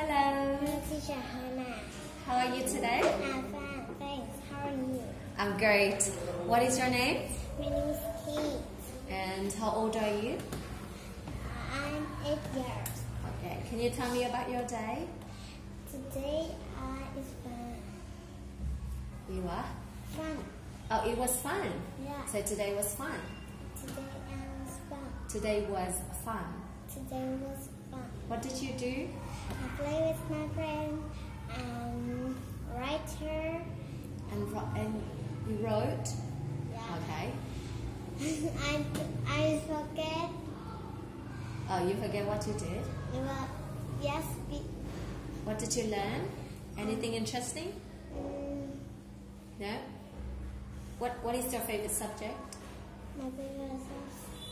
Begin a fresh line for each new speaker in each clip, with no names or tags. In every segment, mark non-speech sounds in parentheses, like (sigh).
Hello.
Hello, teacher Hannah.
How are you today?
I'm fine, thanks. How are you?
I'm great. What is your name?
My name is Kate.
And how old are you?
I'm eight years.
Okay. Can you tell me about your day?
Today uh, is fun.
You are?
Fun.
Oh, it was fun.
Yeah.
So today was fun.
Today was fun.
Today was fun.
Today was fun.
What did you do?
I play with my friend and write her.
And and you wrote.
Yeah.
Okay. (laughs)
I I forget.
Oh, you forget what you did.
But yes, be,
What did you learn? Anything interesting?
um,
No. What What is your favorite subject?
my favorite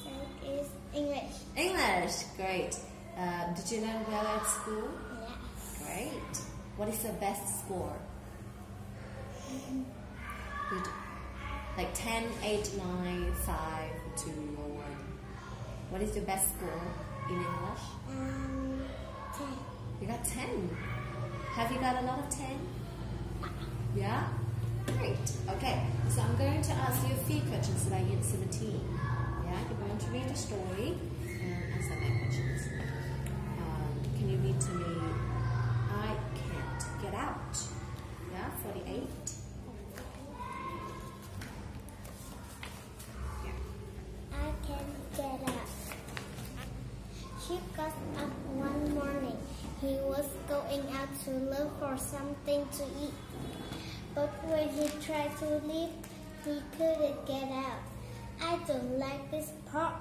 subject is English.
English. Great. Uh, did you learn well at school?
Yes.
Great. What is your best score? Good. Like 10, 8, 9, 5, 2, or 1. What is your best score in English?
Um, ten.
You got 10. Have you got a lot of 10? Yeah? Great. Okay, so I'm going to ask you a few questions about Unit 17. Yeah, you're going to read a story and answer my questions. Um, can you read to me? I can't get out. Yeah, 48.
I can get up. She got up one morning. He was going out to look for something to eat. But when he tried to leave, he couldn't get out. I don't like this park,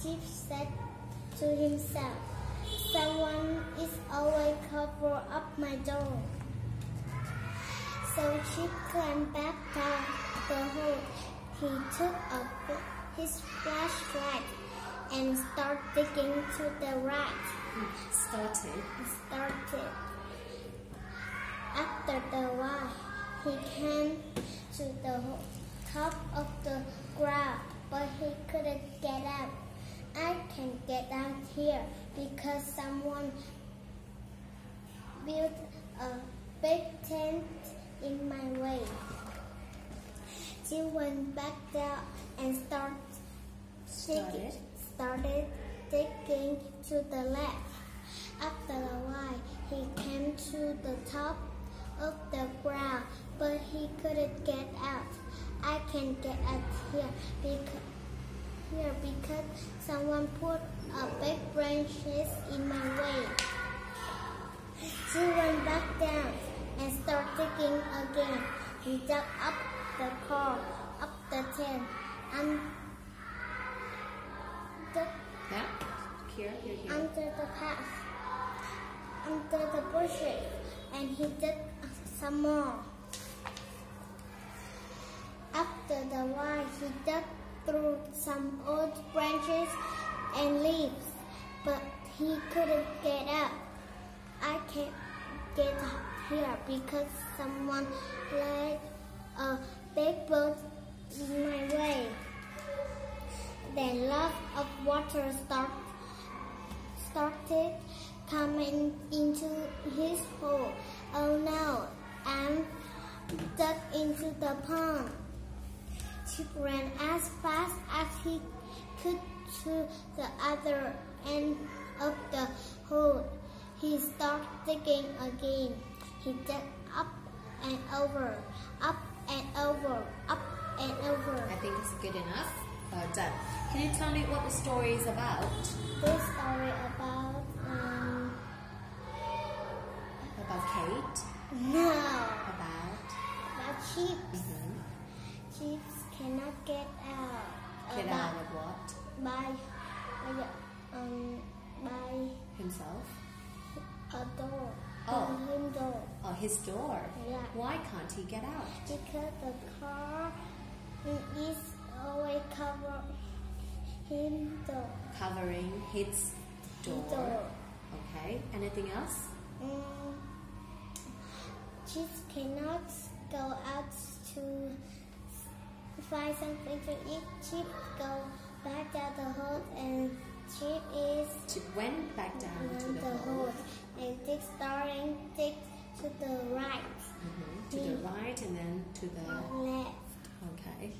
Chip said to himself. Someone is always cover up my door. So Chip climbed back down the hole. He took up his flashlight and start digging to the right.
Started.
Started. After the while, he came to the top of the ground, but he couldn't get out. I can get out here because someone built a big tent in my way. She went back down and started
Started?
started digging to the left. After a while, he came to the top of the ground, but he couldn't get out. I can get out here because here because someone put a big branches in my way. She went back down and started digging again. He dug up the car, up the tent, and the path, under the bushes, and he did some more. After the while, he dug through some old branches and leaves, but he couldn't get up. I can't get up here because someone laid a big boat in my way. Then lots of water start, started coming into his hole. Oh no, I'm dug into the pond. Chip ran as fast as he could to the other end of the hole. He started digging again. He dug up and over, up and over, up and over.
I think it's good enough. Uh, done. Can you tell me what the story is about?
This story about um
About Kate?
no
About?
about sheep.
Mhm.
Sheep cannot get out.
Get out of what?
by by um by
Himself?
a door.
Oh.
A him door.
Oh, his door.
Yeah.
Why can't he get out?
Because the car is always door.
Covering his door.
Door.
Okay. Anything else?
Mm, sheep cannot go out to find something to eat. Sheep go back down the hole and sheep is
She went back down to the
the
hole.
hole starting they to the right,
Mhm. To the right and then to the
left.
okay.